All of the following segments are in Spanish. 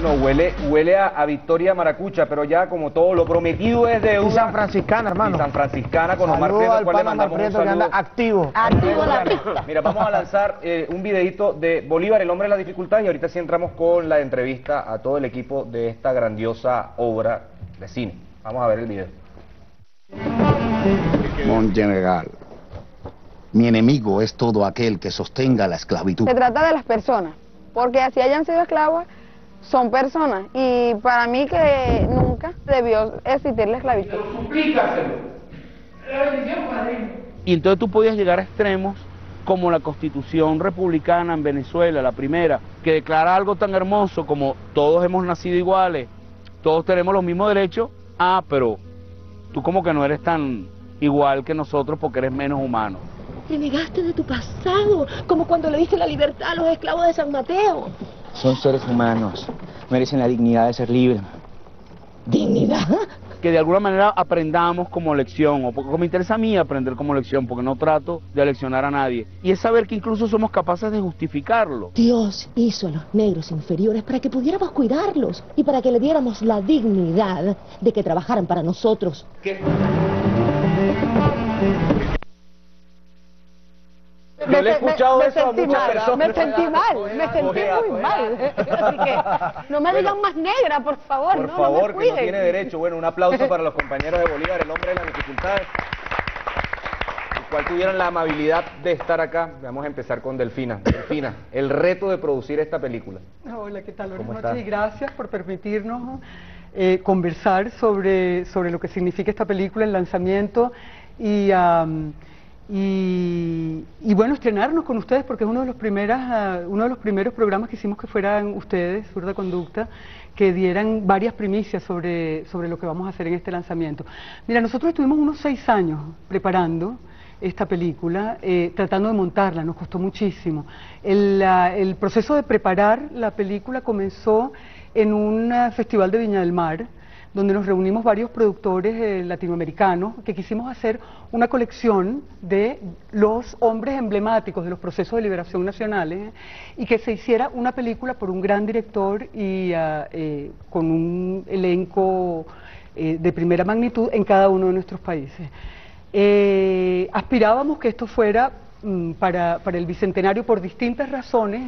Bueno, huele, huele a, a Victoria Maracucha, pero ya como todo lo prometido es de Y San Franciscana, hermano. Y San Franciscana con Omar Prieto, al al cual le mandamos un saludo. anda activo. Activo la pista. Mira, vamos a lanzar eh, un videito de Bolívar, el hombre de la dificultad, y ahorita sí entramos con la entrevista a todo el equipo de esta grandiosa obra de cine. Vamos a ver el video. Mon general, mi enemigo es todo aquel que sostenga la esclavitud. Se trata de las personas, porque así hayan sido esclavos, son personas. Y para mí que nunca debió existir la esclavitud. Y entonces tú podías llegar a extremos como la constitución republicana en Venezuela, la primera, que declara algo tan hermoso como todos hemos nacido iguales, todos tenemos los mismos derechos, ah, pero tú como que no eres tan igual que nosotros porque eres menos humano. Te negaste de tu pasado, como cuando le diste la libertad a los esclavos de San Mateo. Son seres humanos, merecen la dignidad de ser libres. ¿Dignidad? Que de alguna manera aprendamos como lección, o porque me interesa a mí aprender como lección, porque no trato de leccionar a nadie. Y es saber que incluso somos capaces de justificarlo. Dios hizo a los negros inferiores para que pudiéramos cuidarlos y para que le diéramos la dignidad de que trabajaran para nosotros. Yo le he escuchado me eso a sentí muchas mal, personas. Me sentí mal, me sentí muy mal. Así que no me digan más negra, por favor, Por no, favor, no me que no tiene derecho. Bueno, un aplauso para los compañeros de Bolívar, el hombre de las dificultades, el cual tuvieron la amabilidad de estar acá. Vamos a empezar con Delfina. Delfina, el reto de producir esta película. Hola, ¿qué tal? Buenas ¿Cómo noches y gracias por permitirnos eh, conversar sobre, sobre lo que significa esta película, el lanzamiento y, y, y, bueno, estrenarnos con ustedes porque es uno de los, primeras, ah, uno de los primeros programas que hicimos que fueran ustedes, Zurda Conducta, que dieran varias primicias sobre, sobre lo que vamos a hacer en este lanzamiento. Mira, nosotros estuvimos unos seis años preparando esta película, eh, tratando de montarla, nos costó muchísimo. El, el proceso de preparar la película comenzó en un ah, festival de Viña del Mar, donde nos reunimos varios productores eh, latinoamericanos que quisimos hacer una colección de los hombres emblemáticos de los procesos de liberación nacionales y que se hiciera una película por un gran director y eh, con un elenco eh, de primera magnitud en cada uno de nuestros países. Aspirábamos que esto fuera mm, para, para el Bicentenario por distintas razones.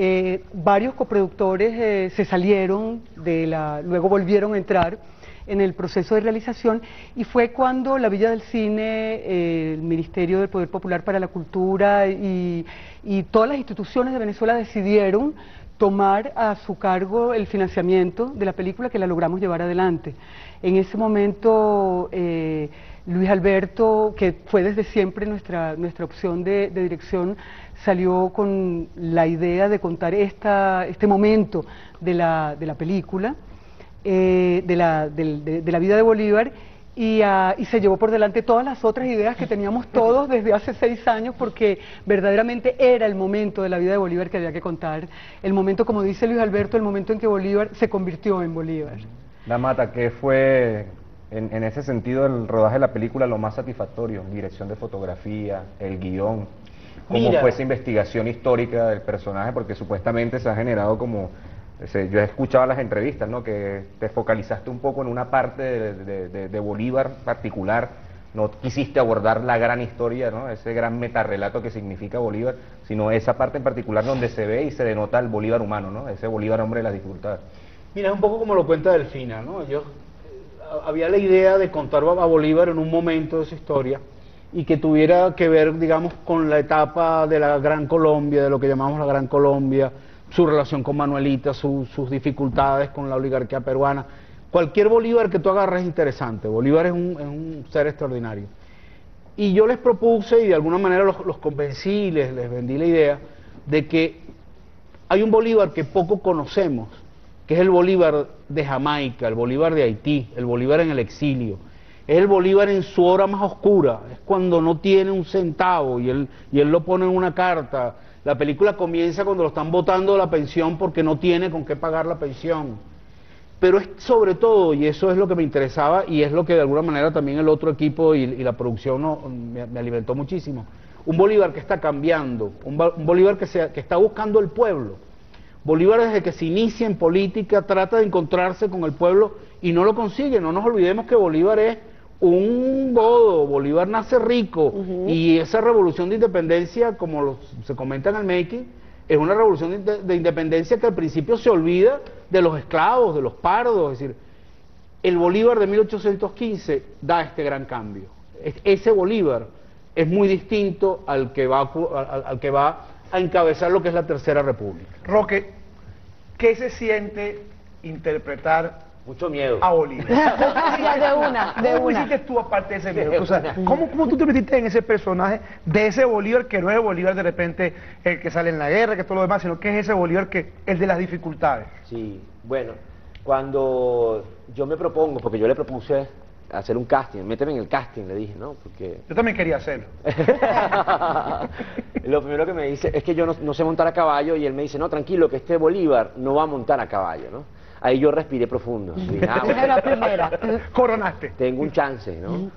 ¿Eh? Varios coproductores eh, se salieron, de la, luego volvieron a entrar en el proceso de realización y fue cuando la Villa del Cine, eh, el Ministerio del Poder Popular para la Cultura y, y todas las instituciones de Venezuela decidieron tomar a su cargo el financiamiento de la película que la logramos llevar adelante. En ese momento, eh, Luis Alberto, que fue desde siempre nuestra, nuestra opción de, dirección, salió con la idea de contar esta, este momento de la, de la película, eh, de, la, de- la vida de Bolívar, y, ah, y se llevó por delante todas las otras ideas que teníamos todos desde hace seis años, porque verdaderamente era el momento de la vida de Bolívar que había que contar, el momento, como dice Luis Alberto, el momento en que Bolívar se convirtió en Bolívar. La Mata, ¿qué fue en, en ese sentido el rodaje de la película lo más satisfactorio? Dirección de fotografía, el guion, cómo Mira. fue esa investigación histórica del personaje, porque supuestamente se ha generado como, se- yo he escuchado las entrevistas, ¿no? Que te focalizaste un poco en una parte de, de- de- de Bolívar particular, no quisiste abordar la gran historia, ¿no? Ese gran metarrelato que significa Bolívar, sino esa parte en particular donde se ve y se denota el Bolívar humano, ¿no? Ese Bolívar hombre de las dificultades. Mira, es un poco como lo cuenta Delfina, ¿no? Yo eh, había la idea de contar a Bolívar en un momento de su historia y que tuviera que ver, digamos, con la etapa de la Gran Colombia, de lo que llamamos la Gran Colombia, su relación con Manuelita, su- sus dificultades con la oligarquía peruana. Cualquier Bolívar que tú agarres es interesante. Bolívar es un, ser extraordinario. Y yo les propuse y de alguna manera los, convencí les, les vendí la idea de que hay un Bolívar que poco conocemos, que es el Bolívar de Jamaica, el Bolívar de Haití, el Bolívar en el exilio. Es el Bolívar en su hora más oscura, es cuando no tiene un centavo y él, y él lo pone en una carta. La película comienza cuando lo están votando la pensión porque no tiene con qué pagar la pensión. Pero es sobre todo, y eso es lo que me interesaba, y es lo que de alguna manera también el otro equipo y, la producción no- me, me alimentó muchísimo. Un Bolívar que está cambiando, un, Bolívar que, que está buscando el pueblo, Bolívar desde que se inicia en política trata de encontrarse con el pueblo y no lo consigue. No nos olvidemos que Bolívar es un godo, Bolívar nace rico y esa revolución de independencia, como se comenta en el making, es una revolución de, de independencia que al principio se olvida de los esclavos, de los pardos, es decir, el Bolívar de 1815 da este gran cambio. Es- Ese Bolívar es muy distinto al que va al, al que va a encabezar lo que es la Tercera República. Roque, ¿qué se siente interpretar Mucho miedo. a Bolívar? De una, de ¿Cómo una. hiciste tú aparte de ese video? O sea, ¿cómo, ¿Cómo tú te metiste en ese personaje de ese Bolívar que no es Bolívar de repente el que sale en la guerra, que todo lo demás, sino que es ese Bolívar que el de las dificultades? Sí, bueno, cuando yo me propongo, porque yo le propuse hacer un casting, méteme en el casting, le dije, ¿no? Porque Yo también quería hacerlo. lo primero que me dice es que yo no, no sé montar a caballo y él me dice, no, tranquilo, que este Bolívar no va a montar a caballo, ¿no? Ahí yo respiré profundo. y dije, ah, bueno, la primera. Coronaste. tengo un chance, ¿no?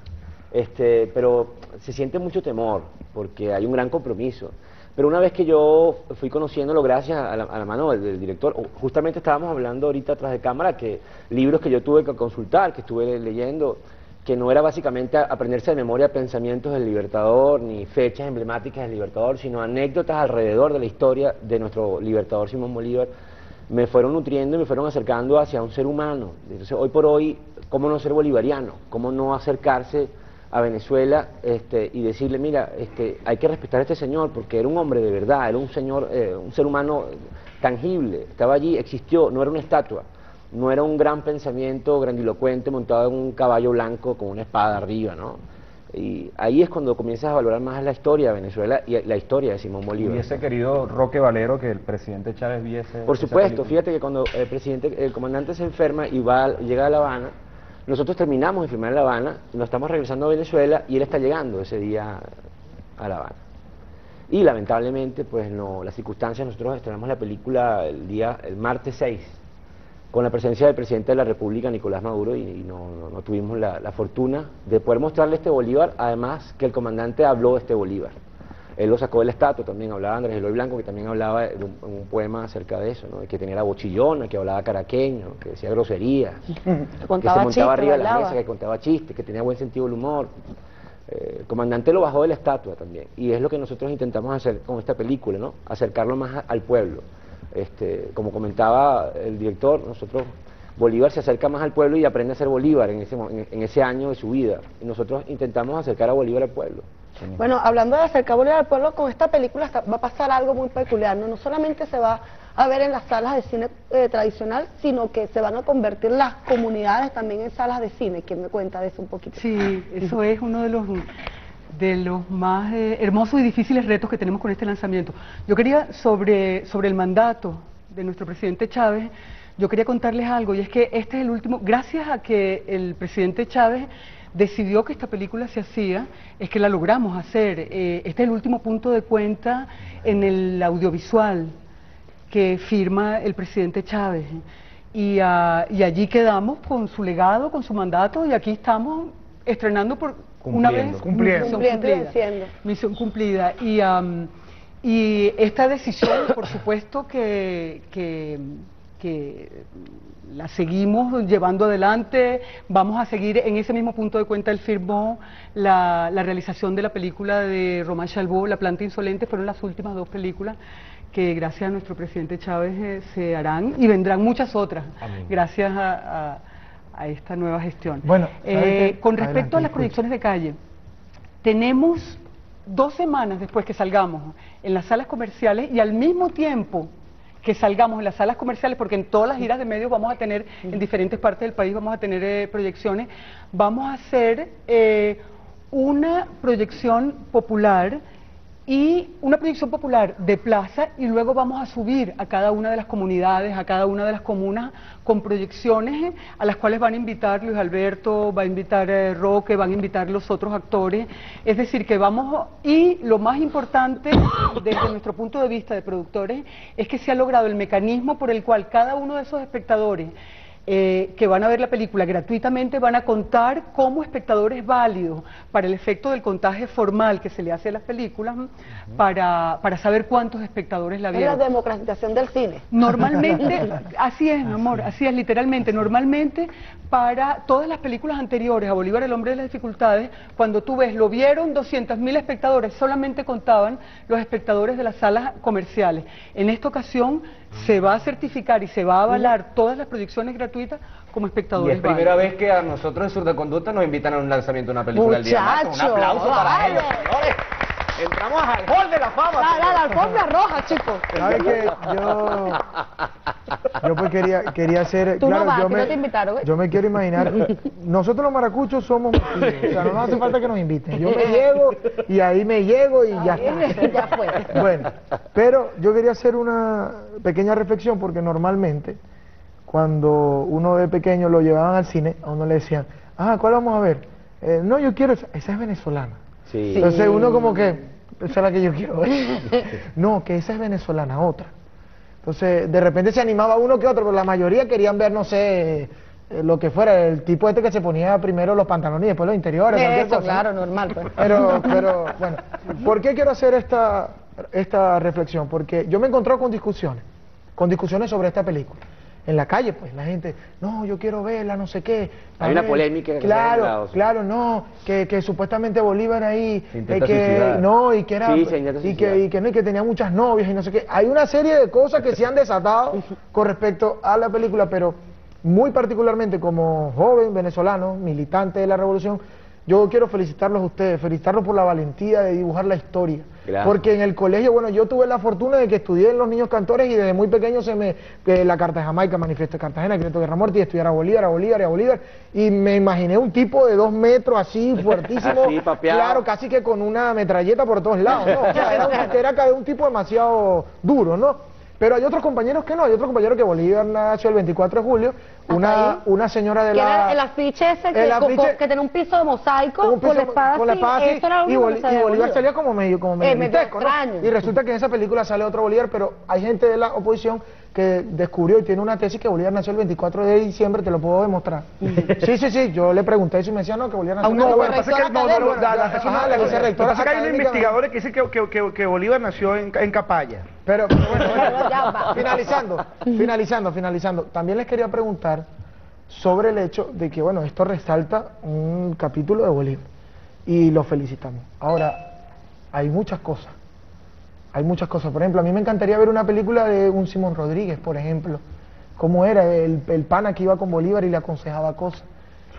Este, pero se siente mucho temor, porque hay un gran compromiso. Pero una vez que yo fui conociéndolo gracias a la, a la mano del, del director, justamente estábamos hablando ahorita atrás de cámara que libros que yo tuve que consultar, que estuve leyendo, que no era básicamente aprenderse de memoria pensamientos del Libertador, ni fechas emblemáticas del Libertador, sino anécdotas alrededor de la historia de nuestro Libertador Simón Bolívar, me fueron nutriendo y me fueron acercando hacia un ser humano. Entonces, hoy por hoy, ¿cómo no ser bolivariano? ¿Cómo no acercarse a Venezuela este, y decirle, mira, este, hay que respetar a este señor porque era un hombre de verdad, era un señor, eh, un ser humano tangible, estaba allí, existió, no era una estatua, no era un gran pensamiento grandilocuente montado en un caballo blanco con una espada arriba, ¿no? Y ahí es cuando comienzas a valorar más la historia de Venezuela y la historia de Simón Bolívar. Hubiese querido Roque Valero que el presidente Chávez viese. Por supuesto, fíjate que cuando el presidente, el comandante se enferma y va, llega a La Habana, nosotros terminamos de filmar en La Habana, nos estamos regresando a Venezuela y él está llegando ese día a La Habana. Y lamentablemente, pues no, las circunstancias, nosotros estrenamos la película el día, el martes 6, con la presencia del presidente de la República, Nicolás Maduro, y, no tuvimos la, la fortuna de poder mostrarle este Bolívar, además que el comandante habló de este Bolívar. Él lo sacó del estatua, también hablaba Andrés Eloy Blanco, que también hablaba de un, un poema acerca de eso, ¿no? De que tenía la bochillona, que hablaba caraqueño, que decía groserías, que se montaba arriba de la mesa, que contaba chistes, que tenía buen sentido del humor. Eh, el comandante lo bajó de la estatua también, y es lo que nosotros intentamos hacer con esta película, ¿no? Acercarlo más a- al pueblo. Este, como comentaba el director, nosotros Bolívar se acerca más al pueblo y aprende a ser Bolívar en ese, en, en ese año de su vida. Y nosotros intentamos acercar a Bolívar al pueblo. Bueno, hablando de acercar Bolívar al pueblo, con esta película está- va a pasar algo muy peculiar. No, no solamente se va a ver en las salas de cine eh, tradicional, sino que se van a convertir las comunidades también en salas de cine. ¿Quién me cuenta de eso un poquito? Sí, eso es uno de los de los más eh, hermosos y difíciles retos que tenemos con este lanzamiento. Yo quería sobre sobre el mandato de nuestro presidente Chávez, yo quería contarles algo y es que este es el último, gracias a que el presidente Chávez decidió que esta película se hacía, es que la logramos hacer. Eh, este es el último punto de cuenta en el audiovisual que firma el presidente Chávez. Y, ah, y allí quedamos con su legado, con su mandato, y aquí estamos estrenando por una vez Cumpliendo. misión Cumpliendo cumplida. Misión cumplida. Y, am, y esta decisión, por supuesto, que, que, que la seguimos llevando adelante. Vamos a seguir en ese mismo punto de cuenta. Él firmó la, la realización de la película de Román Chalbaud, La planta insolente. Fueron las últimas dos películas que gracias a nuestro presidente Chávez eh, se harán y vendrán muchas otras gracias a, a- a esta nueva gestión. Bueno, ¿sabe Eh, con respecto Adelante, a las proyecciones de calle, tenemos dos semanas después que salgamos en las salas comerciales y al mismo tiempo que salgamos en las salas comerciales, porque en todas las giras de medios vamos a tener, en diferentes partes del país vamos a tener eh, proyecciones, vamos a hacer eh, una proyección popular y una proyección popular de plaza y luego vamos a subir a cada una de las comunidades, a cada una de las comunas con proyecciones eh, a las cuales van a invitar Luis Alberto, va a invitar eh, Roque, van a invitar los otros actores. Es decir, que vamos, y lo más importante desde nuestro punto de vista de productores es que se ha logrado el mecanismo por el cual cada uno de esos espectadores eh, que van a ver la película gratuitamente van a contar como espectadores válidos para el efecto del contaje formal que se le hace a las películas para, para saber cuántos espectadores la Es la vieron. democratización del cine. Normalmente, así es, mi amor, así es literalmente. Normalmente, para todas las películas anteriores a Bolívar, el hombre de las dificultades, cuando tú ves, lo vieron 200.000 espectadores, solamente contaban los espectadores de las salas comerciales. En esta ocasión se va a certificar y se va a avalar todas las proyecciones gratuitas como Y espectadores es primera válidos. vez que a nosotros en Sur de Conducta nos invitan a un lanzamiento de una película del día de marzo. Un Muchacho, aplauso para vale. ellos. Entramos al hall de la fama. La, la, la alfombra roja, chicos. ¿Sabes qué? Yo, yo pues quería, quería hacer... Tú no claro, vas, yo me, no te invitaron, ¿eh? yo me quiero imaginar... Nosotros los maracuchos somos motivos, o sea, no nos hace falta que nos inviten. Yo me llego y ahí me llego y ya está. ya fue. Bueno, pero yo quería hacer una pequeña reflexión porque normalmente cuando uno de pequeño lo llevaban al cine, a uno le decían, ah, ¿cuál vamos a ver? "Eh, no, yo quiero esa, esa es venezolana. Sí. Entonces uno como que, esa es la que yo quiero ver. no, que esa es venezolana, otra. Entonces de repente se animaba uno que otro, pero la mayoría querían ver, no sé, eh, lo que fuera, el tipo este que se ponía primero los pantalones y después los interiores. Eso, cosa, claro, ¿no? normal. Pues. Pero, pero, bueno, ¿por qué quiero hacer esta, esta reflexión? Porque yo me he encontrado con discusiones, con discusiones sobre esta película. En la calle, pues, la gente, no, yo quiero verla, no sé qué. Hay una ver". polémica que Claro, claro, no, que, que supuestamente Bolívar ahí, Se eh, que, no, y que era, Sí, se intenta y que, y que no, y que tenía muchas novias y no sé qué. Hay una serie de cosas que se han desatado con respecto a la película, pero muy particularmente como joven venezolano, militante de la revolución, yo quiero felicitarlos a ustedes, felicitarlos por la valentía de dibujar la historia. Gracias. Porque en el colegio, bueno, yo tuve la fortuna de que estudié en los niños cantores y desde muy pequeño se me, la Carta de Jamaica, Manifiesto de Cartagena, Grito de Guerra Muerte, y estudiar a Bolívar, a Bolívar y a Bolívar. Y me imaginé un tipo de dos metros así, fuertísimo. Papeado. Claro, casi que con una metralleta por todos lados, ¿no? O sea, era, un tipo demasiado duro, ¿no? Pero hay otros compañeros que no, hay otros compañeros que Bolívar nació el 24 de julio, una, una señora de la... el afiche ese que, el afiche- que tenía un piso de mosaico un con la piso- espada con la espada así, eso era lo y, Bolívar salía como medio, como medio Eh, medio extraño. Y resulta que en esa película sale otro Bolívar, pero hay gente de la oposición que descubrió y tiene una tesis que Bolívar nació el 24 de diciembre, te lo puedo demostrar. sí, sí, sí, yo le pregunté eso y me decía, no, que Bolívar nació no, bueno, pasa que- no, no, la- que hay investigadores que dicen que, que- que- que Bolívar nació en, en Capaya. Pero, pero bueno, finalizando, finalizando, finalizando. También les quería preguntar sobre el hecho de que, bueno, esto resalta un capítulo de Bolívar y lo felicitamos. Ahora, hay muchas cosas. Hay muchas cosas. Por ejemplo, a mí me encantaría ver una película de un Simón Rodríguez, por ejemplo. ¿Cómo era? El, el pana que iba con Bolívar y le aconsejaba cosas.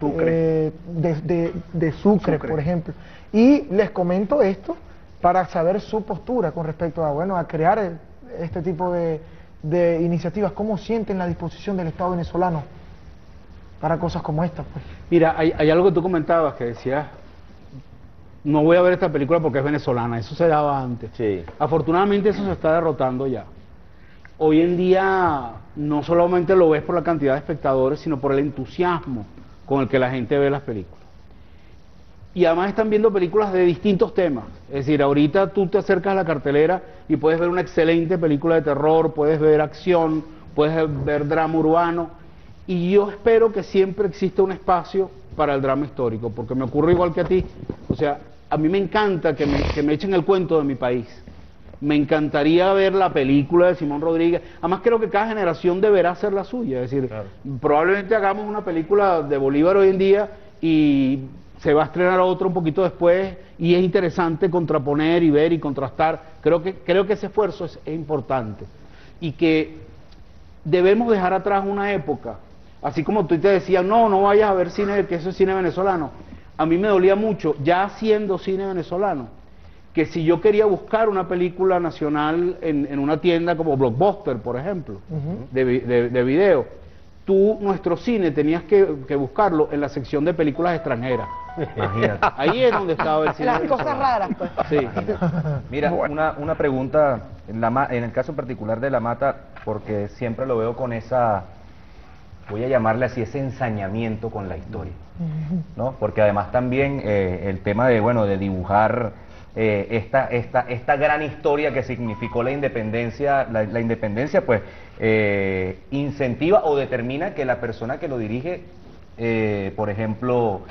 Sucre. Eh, de, de- de Sucre, Sucre. por ejemplo. Y les comento esto para saber su postura con respecto a, bueno, a crear el- este tipo de, de iniciativas. ¿Cómo sienten la disposición del Estado venezolano para cosas como esta? Pues? Mira, hay, hay algo que tú comentabas que decías, no voy a ver esta película porque es venezolana, eso se daba antes. Sí. Afortunadamente eso se está derrotando ya. Hoy en día no solamente lo ves por la cantidad de espectadores, sino por el entusiasmo con el que la gente ve las películas. Y además están viendo películas de distintos temas. Es decir, ahorita tú te acercas a la cartelera y puedes ver una excelente película de terror, puedes ver acción, puedes ver drama urbano. Y yo espero que siempre exista un espacio para el drama histórico, porque me ocurre igual que a ti. O sea, a mí me encanta que me, que me echen el cuento de mi país. Me encantaría ver la película de Simón Rodríguez. Además creo que cada generación deberá hacer la suya. Es decir, probablemente hagamos una película de Bolívar hoy en día y se va a estrenar otra un poquito después y es interesante contraponer y ver y contrastar. Creo que, creo que ese esfuerzo es, es importante. Y que debemos dejar atrás una época. Así como tú te decías, no, no vayas a ver cine, que eso es cine venezolano. A mí me dolía mucho, ya haciendo cine venezolano, que si yo quería buscar una película nacional en, en una tienda como Blockbuster, por ejemplo, de, vi- de- de video, tú, nuestro cine, tenías que, que buscarlo en la sección de películas extranjeras. Imagínate. Ahí es donde estaba el cine Las cosas raras, pues. Sí. Mira, una, una pregunta, en, la, ma- en el caso particular de La Mata, porque siempre lo veo con esa, voy a llamarle así, ese ensañamiento con la historia, ¿no? Porque además también eh, el tema de, bueno, de dibujar eh, esta, esta, esta gran historia que significó la independencia, la, la independencia pues eh, incentiva o determina que la persona que lo dirige, por ejemplo,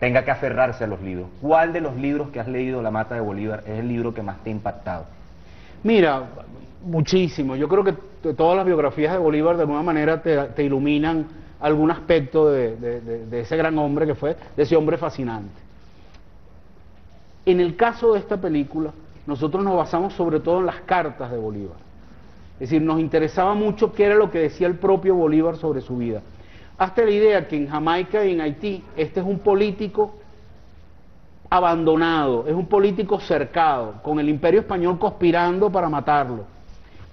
tenga que aferrarse a los libros. ¿Cuál de los libros que has leído, La Mata de Bolívar, es el libro que más te ha impactado? Mira, muchísimo. Yo creo que todas las biografías de Bolívar de alguna manera te, te iluminan algún aspecto de, de- ese gran hombre que fue, de ese hombre fascinante. En el caso de esta película, nosotros nos basamos sobre todo en las cartas de Bolívar. Es decir, nos interesaba mucho qué era lo que decía el propio Bolívar sobre su vida. Hasta la idea que en Jamaica y en Haití este es un político abandonado, es un político cercado, con el imperio español conspirando para matarlo,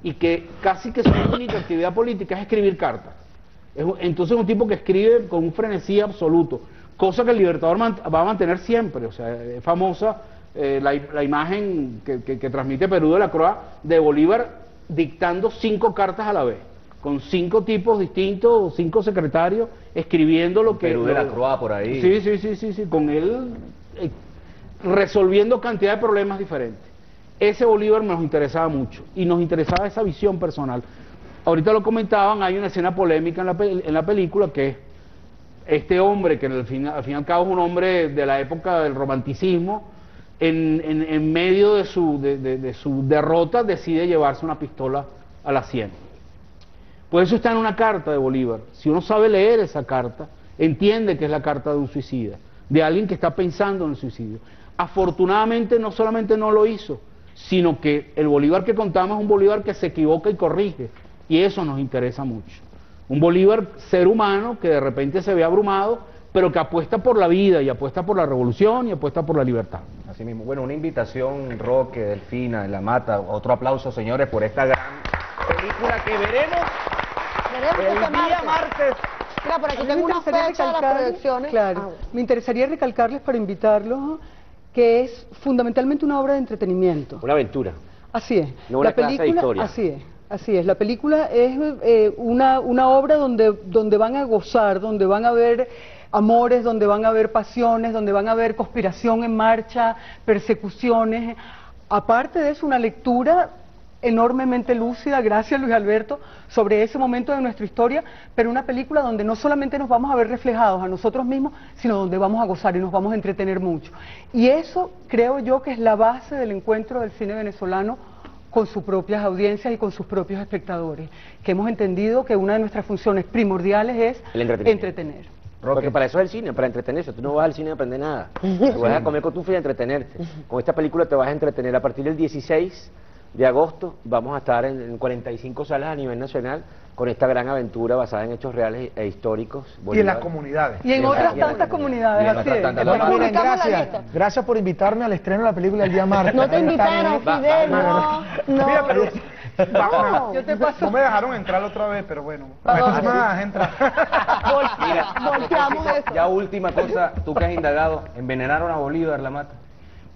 y que casi que su única actividad política es escribir cartas. Es un- entonces es un tipo que escribe con un frenesí absoluto, cosa que el Libertador va a mantener siempre, o sea, es famosa eh, la, la imagen que, que- que transmite Perú de la Croa de Bolívar dictando cinco cartas a la vez, con cinco tipos distintos, cinco secretarios, escribiendo lo que... Perú de la Croa por ahí. Sí, sí, sí, sí, sí, con él eh, resolviendo cantidad de problemas diferentes. Ese Bolívar nos interesaba mucho y nos interesaba esa visión personal. Ahorita lo comentaban, hay una escena polémica en la, en la película que es este hombre, que al fin, al fin y al cabo es un hombre de la época del romanticismo, en, en- medio de su, de- de su derrota decide llevarse una pistola a la sien. Pues eso está en una carta de Bolívar. Si uno sabe leer esa carta, entiende que es la carta de un suicida, de alguien que está pensando en el suicidio. Afortunadamente no solamente no lo hizo, sino que el Bolívar que contamos es un Bolívar que se equivoca y corrige, y eso nos interesa mucho. Un Bolívar ser humano que de repente se ve abrumado, pero que apuesta por la vida y apuesta por la revolución y apuesta por la libertad. Así mismo. Bueno, una invitación, Roque, Delfina, La Mata, otro aplauso, señores, por esta gran película que veremos Veremos el este día martes. martes. Mira, por aquí tengo una fecha de las proyecciones. Claro, Ah, me interesaría recalcarles para invitarlos que es fundamentalmente una obra de entretenimiento. Una aventura. Así es. No una la clase de película, historia. así es. Así es, la película es eh, una, una obra donde, donde van a gozar, donde van a ver amores, donde van a haber pasiones, donde van a haber conspiración en marcha, persecuciones. Aparte de eso, una lectura enormemente lúcida, gracias Luis Alberto, sobre ese momento de nuestra historia, pero una película donde no solamente nos vamos a ver reflejados a nosotros mismos, sino donde vamos a gozar y nos vamos a entretener mucho. Y eso creo yo que es la base del encuentro del cine venezolano con sus propias audiencias y con sus propios espectadores, que hemos entendido que una de nuestras funciones primordiales es El entretener. Porque para eso es el cine, para entretenerse. Tú no vas al cine a aprender nada. Tú vas a comer con tu y a entretenerte. Con esta película te vas a entretener. A partir del 16 de agosto vamos a estar en, en 45 salas a nivel nacional con esta gran aventura basada en hechos reales e históricos. Y en las comunidades. Y en otras y en las tantas comunidades. así es. tantas. Bueno, miren, gracias. por invitarme al estreno de la película el día martes. No te invitaron. Fidel, no, no. Mira, pero No. Yo te paso. no me dejaron entrar otra vez, pero bueno. Vamos. Esta semana vas a entrar. Mira, Volteamos eso. ya última cosa, tú que has indagado, envenenaron a Bolívar, La Mata.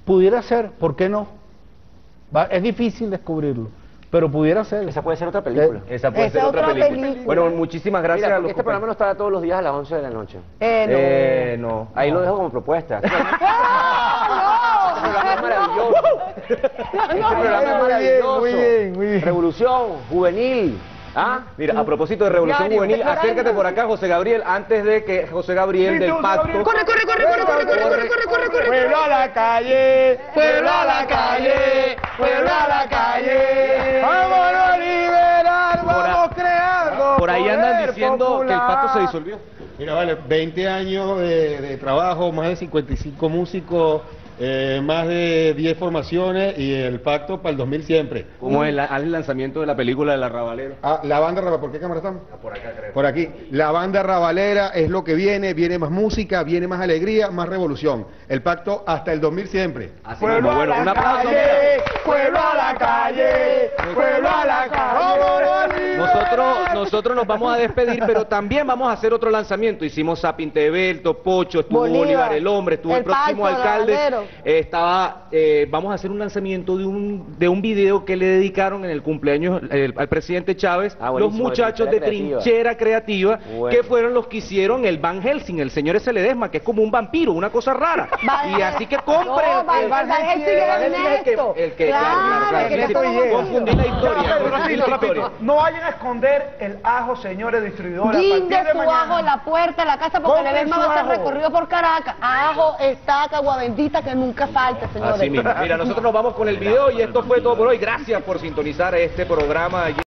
Pudiera ser, ¿por qué no? Va- es difícil descubrirlo, pero pudiera ser. Esa puede ser otra película. Esa puede Esa ser otra otra película. película. Bueno, muchísimas gracias Mira, a los este programa no está todos los días a las 11 de la noche. Eh, no. Eh, no. Ahí lo dejo como propuesta. Este programa es maravilloso. Este programa es maravilloso. muy bien, muy bien. Revolución, juvenil. ¿Ah? Mira, a propósito de Revolución Diario, Juvenil, acércate por acá, José Gabriel, antes de que José Gabriel del Pacto... Corre, corre, corre, corre, corre, corre, corre, corre, corre, corre. Pueblo a la calle, pueblo a la calle, pueblo a la calle. Vámonos a liberar, vamos creando. Por ahí andan diciendo que el Pacto se popular. disolvió. Mira, vale, 20 años de, de trabajo, más de 55 músicos, eh, más de 10 formaciones y el pacto para el 2000 siempre. Como el, al lanzamiento de la película de La Rabalera. Ah, la banda Rabalera, ¿por qué cámara estamos? Por acá, creo. Por aquí. La banda Rabalera es lo que viene, viene más música, viene más alegría, más revolución. El pacto hasta el 2000 siempre. Así Pueblo mismo, a bueno, la un aplauso. calle, pueblo a la calle, pueblo a la calle. Nosotros, nosotros nos vamos a despedir, pero también vamos a hacer otro lanzamiento. Hicimos Sapin TV, el Topocho, estuvo Bolívar, Bolívar, el hombre, estuvo el, el próximo Pacto, alcalde, estaba, eh, vamos a hacer un lanzamiento de un, de un video que le dedicaron en el cumpleaños eh, al presidente Chávez, Ah, los muchachos de Trinchera Creativa. Trinchera Creativa, Bueno. que fueron los que hicieron el Van Helsing, el señor ese Ledesma, que es como un vampiro, una cosa rara. Y así que compren. No, el- Van Helsing el que- el que, Claro, claro, claro, que sí, sí, Ernesto Llega. confundí la historia. No vayan a esconder el ajo, señores distribuidores. A Guinde su mañana. ajo en la puerta de la casa porque Compren Ledesma va a ajo. recorrido por Caracas. Ajo, estaca, agua bendita que nunca falte, señores. Mira, nosotros nos vamos con el video y esto fue todo por hoy. Gracias por sintonizar este programa.